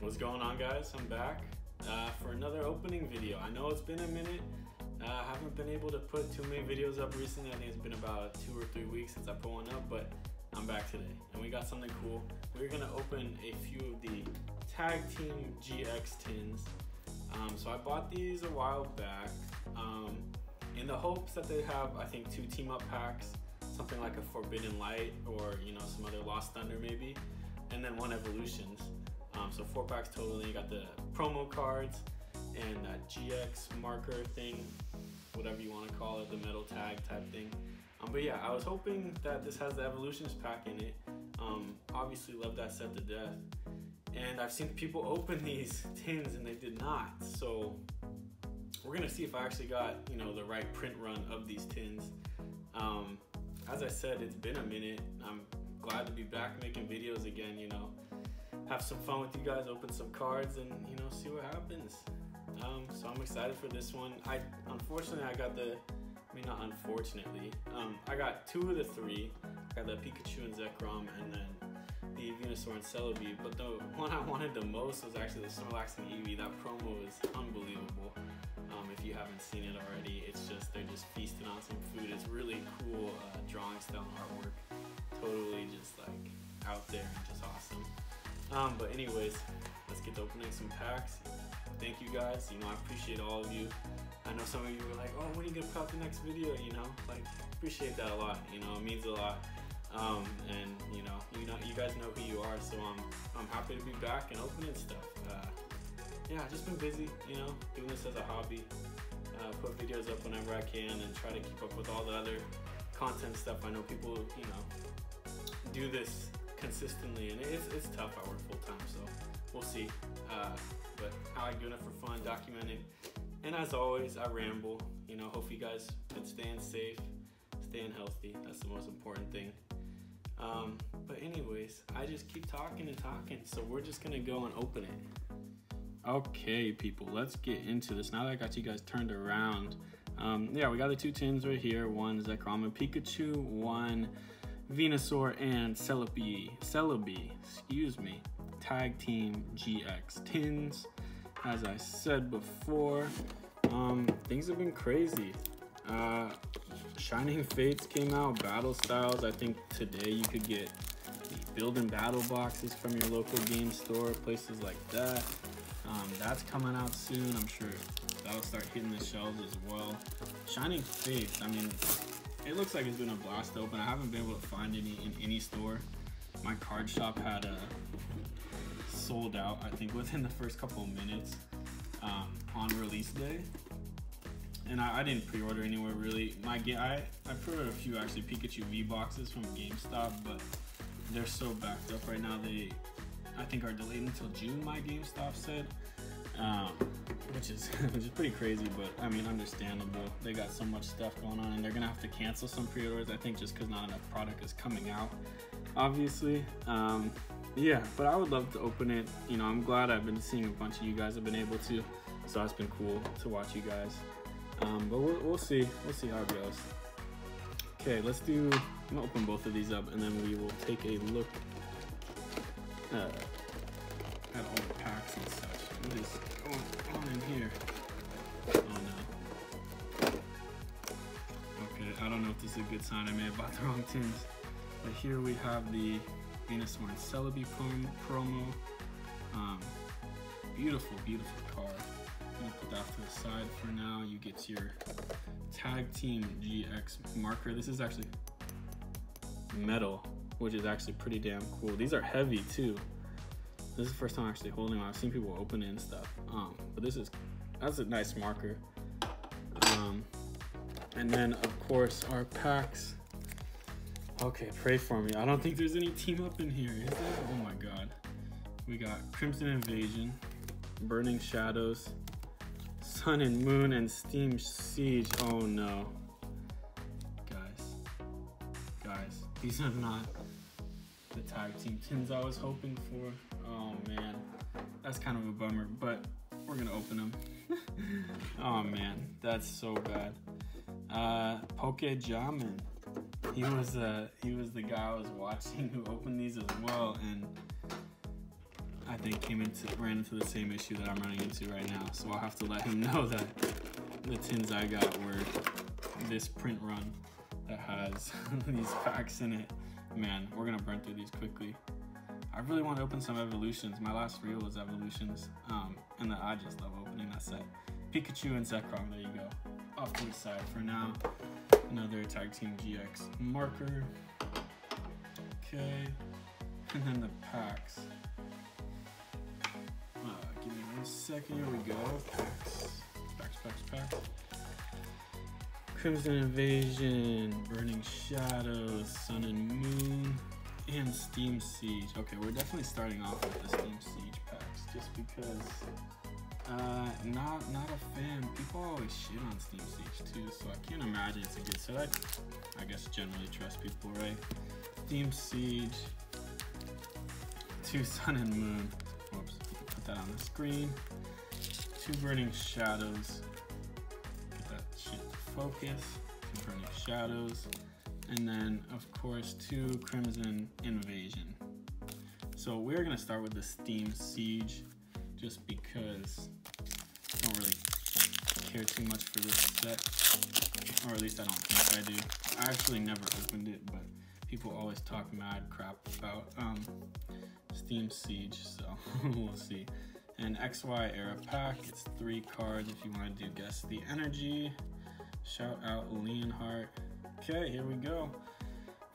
What's going on guys? I'm back uh, for another opening video. I know it's been a minute. Uh, I haven't been able to put too many videos up recently. I think it's been about two or three weeks since I put one up, but I'm back today. And we got something cool. We're gonna open a few of the Tag Team GX tins. Um, so I bought these a while back um, in the hopes that they have, I think, two team up packs, something like a Forbidden Light or, you know, some other Lost Thunder maybe, and then one Evolutions. Um, so four packs total. Then you got the promo cards and that GX marker thing, whatever you want to call it, the metal tag type thing. Um, but yeah, I was hoping that this has the Evolutions pack in it. Um, obviously, love that set to death. And I've seen people open these tins and they did not. So we're gonna see if I actually got you know the right print run of these tins. Um, as I said, it's been a minute. I'm glad to be back making videos again. You know, have some fun with you guys, open some cards, and you know, see what happens. Um, so I'm excited for this one. I unfortunately I got the, I mean not unfortunately, um, I got two of the three. I got the Pikachu and Zekrom, and then the Venusaur and Celebi. But the one I wanted the most was actually the Snorlax and Eevee. That promo is unbelievable. Um, if you haven't seen it already, it's just they're just feasting on some food. It's really cool uh, drawing style artwork. Totally just like out there and just awesome. Um, but anyways, let's get to opening some packs. Thank you guys. You know, I appreciate all of you. I know some of you were like, oh, when are you gonna put out the next video? You know, like appreciate that a lot. You know, it means a lot. Um, and you know, you know, you guys know who you are, so I'm I'm happy to be back and opening stuff. Uh, yeah, just been busy, you know, doing this as a hobby. Uh, put videos up whenever I can and try to keep up with all the other content stuff. I know people, you know, do this consistently, and it's it's tough. I work full time, so we'll see. Uh, but I like doing it for fun, documenting. And as always, I ramble. You know, hope you guys been staying safe, staying healthy. That's the most important thing. Um, but anyways, I just keep talking and talking, so we're just gonna go and open it. Okay, people, let's get into this. Now that I got you guys turned around, um, yeah, we got the two tins right here. One Zekrom and Pikachu, one Venusaur and Celebi, Celebi, excuse me, Tag Team GX tins. As I said before, um, things have been crazy. Uh, Shining Fates came out, Battle Styles. I think today you could get building battle boxes from your local game store, places like that. Um, that's coming out soon. I'm sure that'll start hitting the shelves as well. Shining Fates, I mean, it looks like it's been a blast to open. I haven't been able to find any in any store. My card shop had a sold out, I think, within the first couple of minutes um, on release day. And I, I didn't pre-order anywhere really. My I I pre-ordered a few actually Pikachu V boxes from GameStop, but they're so backed up right now. They I think are delayed until June. My GameStop said, um, which is which is pretty crazy, but I mean understandable. They got so much stuff going on, and they're gonna have to cancel some pre-orders. I think just because not enough product is coming out, obviously. Um, yeah, but I would love to open it. You know, I'm glad I've been seeing a bunch of you guys have been able to, so it's been cool to watch you guys. Um, but we'll, we'll see. We'll see how it goes. Okay, let's do. I'm gonna open both of these up, and then we will take a look uh, all the packs and such. What is going on in here? Oh no. Okay, I don't know if this is a good sign. I may have bought the wrong tins. But here we have the Venusaur and Celebi promo. Um, beautiful, beautiful card. I'm gonna put that to the side for now. You get your Tag Team GX marker. This is actually metal, which is actually pretty damn cool. These are heavy too. This is the first time I'm actually holding one. I've seen people open it and stuff. Um, but this is, that's a nice marker. Um, and then of course our packs. Okay, pray for me. I don't think there's any team up in here, is there? Oh my God. We got Crimson Invasion, Burning Shadows, Sun and Moon, and Steam Siege. Oh no. Guys, guys, these are not the tag team tins I was hoping for. Man, that's kind of a bummer, but we're gonna open them. oh man, that's so bad. Uh, Poke Jamin. He was uh, he was the guy I was watching who opened these as well, and I think came into ran into the same issue that I'm running into right now. So I'll have to let him know that the tins I got were this print run that has these packs in it. Man, we're gonna burn through these quickly. I really want to open some evolutions. My last reel was evolutions, um, and I just love opening that set. Pikachu and Zekrom, there you go. Off to the side for now. Another Tag Team GX marker. Okay, and then the packs. Uh, give me one second, here we go. Packs, packs, packs, packs. Crimson Invasion, Burning Shadows, Sun and Moon, and Steam Siege. Okay, we're definitely starting off with the Steam Siege packs just because uh, not not a fan. People always shit on Steam Siege too, so I can't imagine it's a good set. I, guess generally trust people, right? Steam Siege, two Sun and Moon. Whoops, put that on the screen. Two Burning Shadows. Get that shit to focus. Two Burning Shadows. And then, of course, two Crimson Invasion. So we're gonna start with the Steam Siege, just because I don't really care too much for this set, or at least I don't think I do. I actually never opened it, but people always talk mad crap about um, Steam Siege, so we'll see. And XY Era Pack, it's three cards if you want to do Guess the Energy. Shout out Leonhart. Okay, here we go.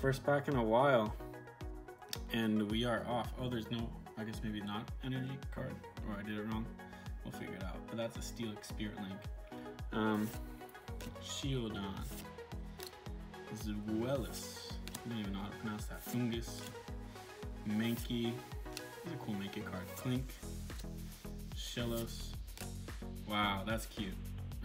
First pack in a while. And we are off. Oh, there's no, I guess maybe not energy card, or I did it wrong. We'll figure it out. But that's a Steelix Spirit Link. Um, Shieldon. Zweilous. I don't even know how to pronounce that. Foongus. Mankey. This is a cool Mankey card. Klink. Shellos. Wow, that's cute.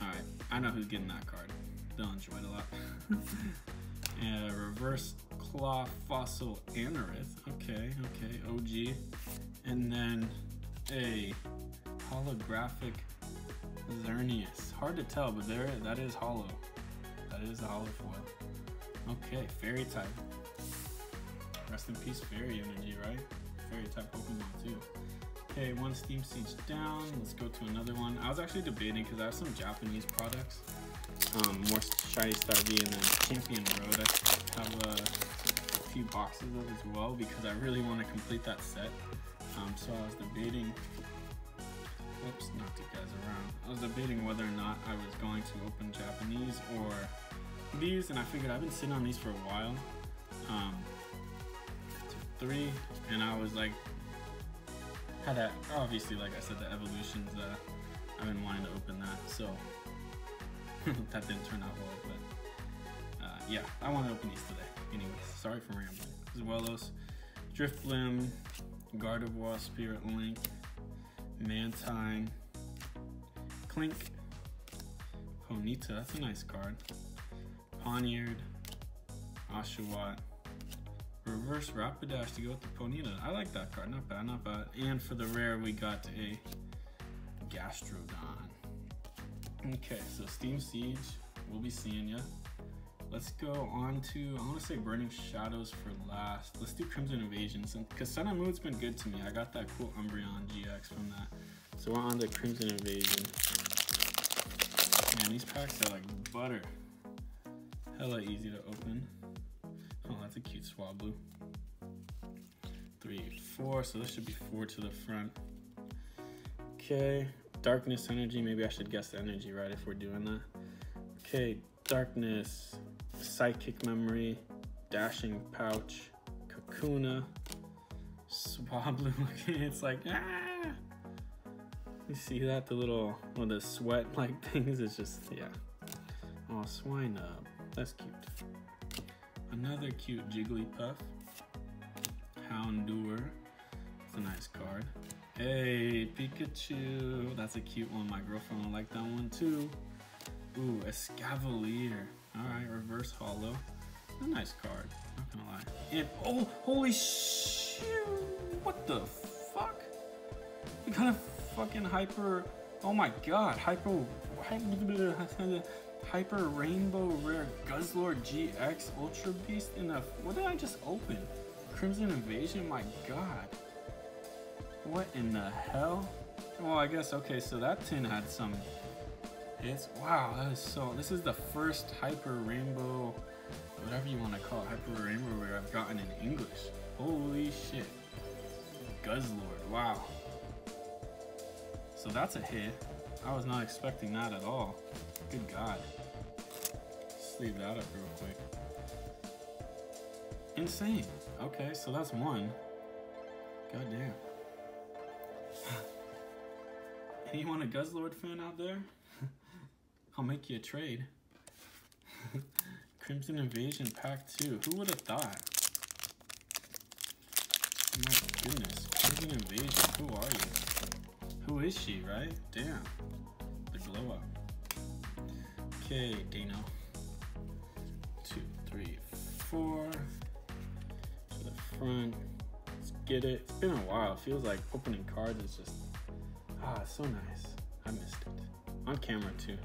Alright, I know who's getting that card. They'll enjoy it a lot. a reverse claw fossil anorith. Okay, okay, OG. And then a holographic Xerneas. Hard to tell, but there that is holo. That is a holo foil. Okay, fairy type. Rest in peace, fairy energy, right? Fairy type Pokemon too. Okay, one Steam Siege down. Let's go to another one. I was actually debating because I have some Japanese products. Um, more Shiny Star V and then Champion Road. I have a, a few boxes of as well because I really want to complete that set. Um, so I was debating Oops, knocked you guys around. I was debating whether or not I was going to open Japanese or these, and I figured I've been sitting on these for a while. Um, three, and I was like, had that, obviously, like I said, the evolutions, uh, I've been wanting to open that, so that didn't turn out well, but uh, yeah, I want to open these today. Anyways, sorry for rambling. As well as Drifblim, Gardevoir Spirit Link, Mantine, Klink, Ponyta, that's a nice card, Pawniard, Oshawott, Reverse Rapidash to go with the Ponyta. I like that card, not bad, not bad. And for the rare, we got a Gastrodon. Okay, so Steam Siege, we'll be seeing ya. Let's go on to, I want to say Burning Shadows for last. Let's do Crimson Invasion, Because Sun and Moon's been good to me. I got that cool Umbreon GX from that. So we're on to Crimson Invasion. Man, these packs are like butter. Hella easy to open. Oh, that's a cute Swablu. Three, four, so this should be four to the front. Okay, Darkness Energy, maybe I should guess the energy right if we're doing that. Okay, Darkness, Psychic Memory, Dashing Pouch, Kakuna, Swablu, it's like, ah! You see that? The little, well, the sweat-like things is just, yeah. Oh, Swinub, that's cute. Another cute Jigglypuff. Houndour, it's a nice card. Hey, Pikachu, that's a cute one. My girlfriend will like that one too. Ooh, Escavalier. All right, reverse holo. A nice card, not gonna lie. And, oh, holy shit, what the fuck? We got a fucking hyper, oh my god, hyper, hyper rainbow rare Guzzlord GX Ultra Beast in a, what did I just open? Crimson Invasion, my god. What in the hell? Well, I guess, okay, so that tin had some hits. Wow, that is so, this is the first Hyper Rainbow, whatever you want to call it, Hyper Rainbow rare I've gotten in English. Holy shit. Guzzlord, wow. So that's a hit. I was not expecting that at all. Good God. Just leave that up real quick. Insane. Okay, so that's one. God damn. Anyone a Guzzlord fan out there? I'll make you a trade. Crimson Invasion Pack 2. Who would have thought? My goodness. Crimson Invasion. Who are you? Who is she, right? Damn. The glow up. Okay, Dano. Two, three, four. To the front. Let's get it. It's been a while. It feels like opening cards is just ah, so nice. I missed it. On camera too.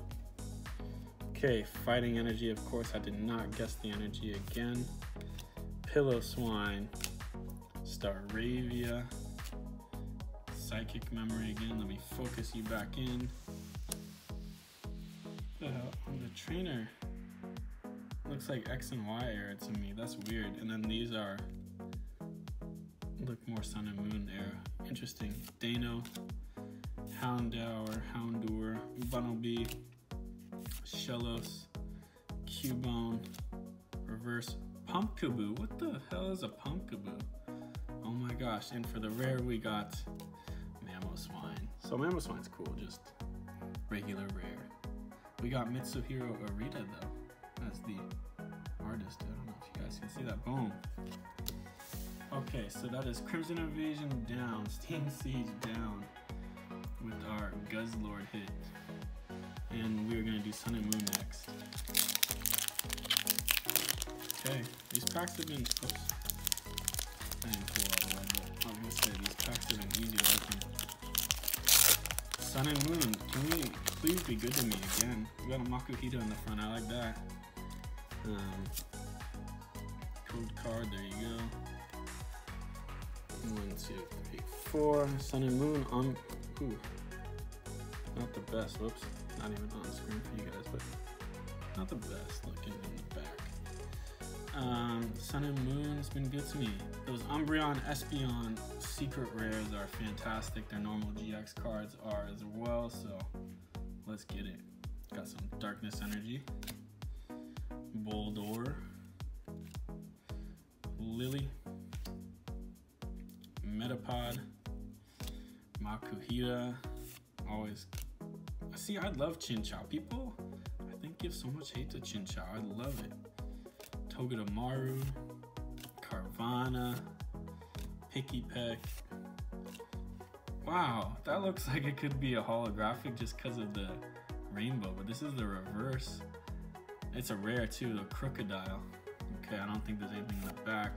Okay, fighting energy, of course. I did not guess the energy again. Piloswine, Staravia, Psychic Memory again. Let me focus you back in. The hell? The trainer looks like X and Y era to me. That's weird. And then these are look more Sun and Moon era. Interesting. Dano, Houndour, Houndour, Bunnelby, Shellos, Cubone, Reverse Pumpkaboo. What the hell is a Pumpkaboo? Oh my gosh, and for the rare we got Mamoswine. So Mamoswine's cool, just regular rare. We got Mitsuhiro Arita though, as the artist. I don't know if you guys can see that. Boom. Okay, so that is Crimson Invasion down, Steam Siege down Guzzlord hit. And we're gonna do Sun and Moon next. Okay, these packs have been, oops. I didn't pull all the way, but I was gonna say these packs have been easy to open. Sun and Moon, can we please be good to me again? We got a Makuhita in the front, I like that. Um, code card, there you go. One, two, three, four. Sun and Moon on, ooh, not the best, whoops not even on screen for you guys, but not the best looking in the back. Um, Sun and Moon's been good to me. Those Umbreon, Espeon secret rares are fantastic. Their normal GX cards are as well, so let's get it. Got some Darkness Energy, Boldore, Lillie, Metapod, Makuhita, See, I love Chinchou. People, I think, give so much hate to Chinchou. I love it. Togedemaru, Carvanha, Pikipek. Wow, that looks like it could be a holographic just because of the rainbow, but this is the reverse. It's a rare too, the Krookodile. Okay, I don't think there's anything in the back.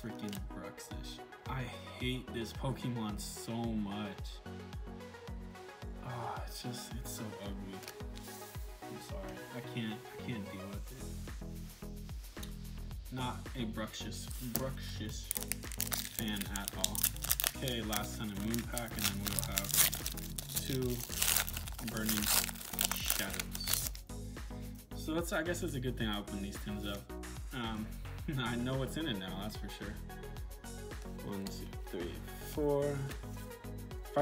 Freaking Bruxish. I hate this Pokemon so much it's just it's so ugly. I'm sorry. I can't I can't deal with it. Not a Bruxish Bruxish fan at all. Okay, last Sun and Moon pack, and then we'll have two Burning Shadows. So that's I guess it's a good thing I opened these tins up. Um, I know what's in it now, that's for sure. One, two, three, four,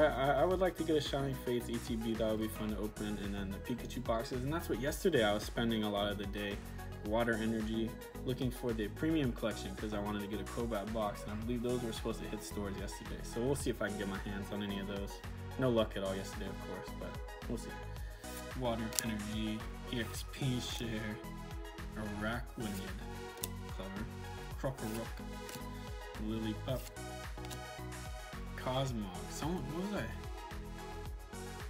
I, I would like to get a Shining Fates ETB, that would be fun to open, and then the Pikachu boxes, and that's what yesterday I was spending a lot of the day, Water Energy, looking for the premium collection because I wanted to get a Crobat box, and I believe those were supposed to hit stores yesterday, so we'll see if I can get my hands on any of those. No luck at all yesterday, of course, but we'll see. Water Energy, EXP Share, Araquanid, clever, Krokorok, Lillipup, Cosmog. Someone, what was I?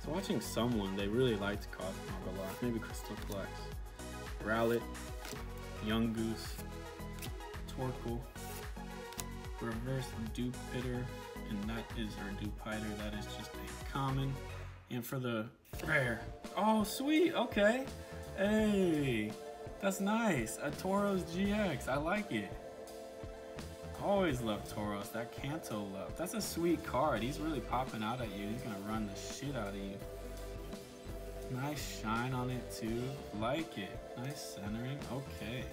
So watching someone, they really liked Cosmog a lot. Maybe Crystal Flex. Rowlet, Goose, Torkoal, Reverse Dewpider, and that is our Dewpider. That is just a common. And for the rare, oh sweet, okay. Hey, that's nice. A Tauros GX, I like it. Always love Tauros. That Kanto love. That's a sweet card. He's really popping out at you. He's gonna run the shit out of you. Nice shine on it too. Like it. Nice centering. Okay.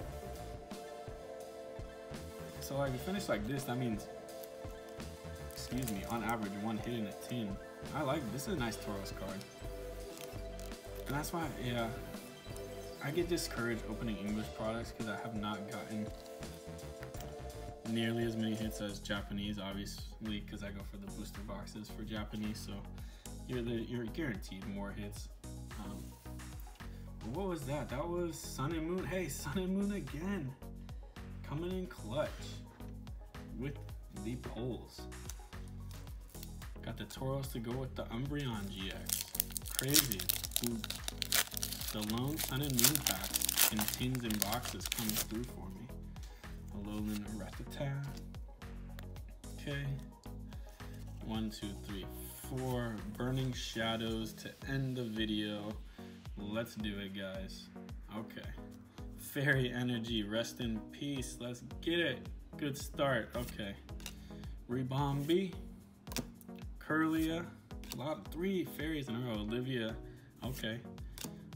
So like, we finish like this, that means, excuse me, on average, one hit in a tin. I like, this is a nice Tauros card. And that's why, yeah, I get discouraged opening English products because I have not gotten nearly as many hits as Japanese, obviously, because I go for the booster boxes for Japanese, so you're, the, you're guaranteed more hits. Um, what was that? That was Sun and Moon. Hey, Sun and Moon again coming in clutch with the poles. Got the Tauros to go with the Umbreon GX. Crazy. The lone Sun and Moon packs in tins and boxes coming through for me. Alolan Rattata. Okay. One, two, three, four. Burning Shadows to end the video. Let's do it, guys. Okay. Fairy Energy, rest in peace. Let's get it. Good start. Okay. Ribombee. Kirlia. A lot of three fairies in a row. Olivia. Okay.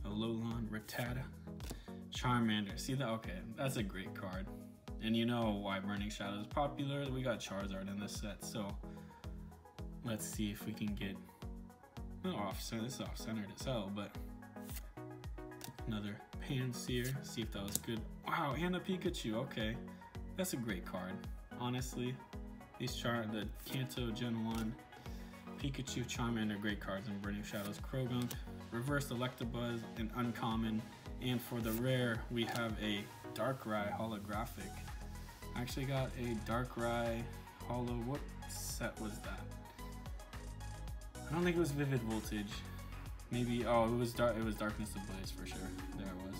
Alolan Rattata. Charmander. See that? Okay. That's a great card. And you know why Burning Shadow is popular. We got Charizard in this set. So let's see if we can get not off center. This is off centered as hell, but another Pansear, see if that was good. Wow, and a Pikachu, okay. That's a great card, honestly. These char the Kanto Gen 1, Pikachu, Charmander, great cards in Burning Shadows, Croagunk, Reverse Electabuzz, an uncommon, and for the rare, we have a Darkrai holographic. I actually got a Darkrai holo, what set was that? I don't think it was Vivid Voltage. Maybe, oh, it was dark. It was Darkness Ablaze for sure. There it was.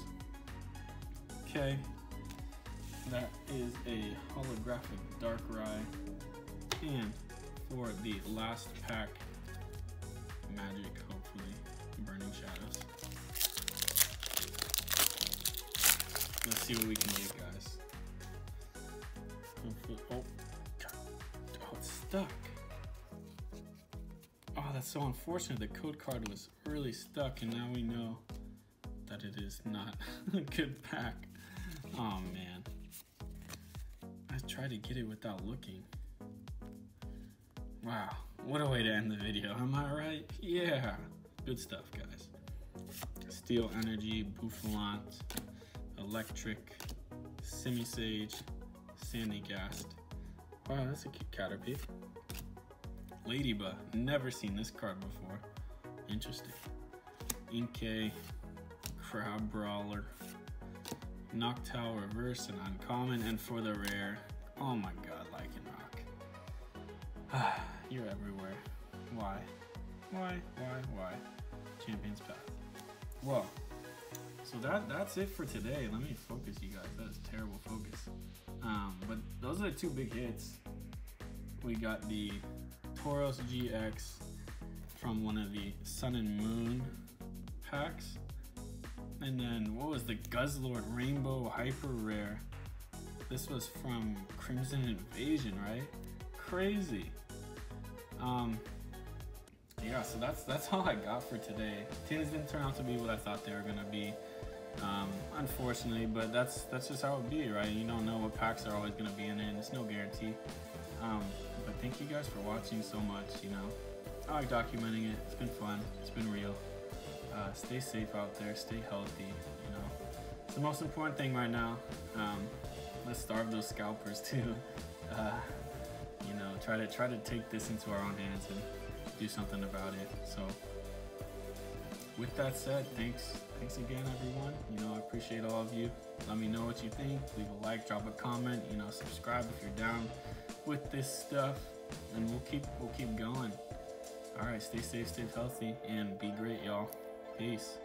Okay, that is a holographic Darkrai, and for the last pack, Magic, hopefully, Burning Shadows. Let's see what we can get, guys. Hopefully, oh, oh, it's stuck Oh, that's so unfortunate. The code card was really stuck and now we know that it is not a good pack. Oh man. I tried to get it without looking. Wow, what a way to end the video, am I right? Yeah, good stuff guys. Steel Energy, Bouffalant, Electric, Simisage, Sandygast. Wow, that's a cute Caterpie. Ladybug. Never seen this card before. Interesting. Inkay, Crabrawler, Noctowl Reverse and Uncommon, and for the rare, oh my god, Lycanroc. You're everywhere. Why? Why? Why? Why? Champion's Path. Well, so that that's it for today. Let me focus, you guys. That is terrible focus. Um, but those are the two big hits. We got the Tauros GX from one of the Sun and Moon packs. And then what was the Guzzlord Rainbow Hyper Rare? This was from Crimson Invasion, right? Crazy. Um, yeah, so that's that's all I got for today. Tins didn't turn out to be what I thought they were gonna be. Um, unfortunately, but that's that's just how it be, right? You don't know what packs are always gonna be in it, and it's no guarantee. Um, but thank you guys for watching so much, you know. I like documenting it. It's been fun. It's been real. Uh, stay safe out there. Stay healthy, you know. It's the most important thing right now. Um, let's starve those scalpers too. Uh, you know, try to try to take this into our own hands and do something about it. So with that said, thanks thanks again everyone. You know, I appreciate all of you. Let me know what you think. Leave a like, drop a comment, you know, subscribe if you're down with this stuff, and we'll keep we'll keep going. All right, stay safe, stay healthy, and be great, y'all. Peace.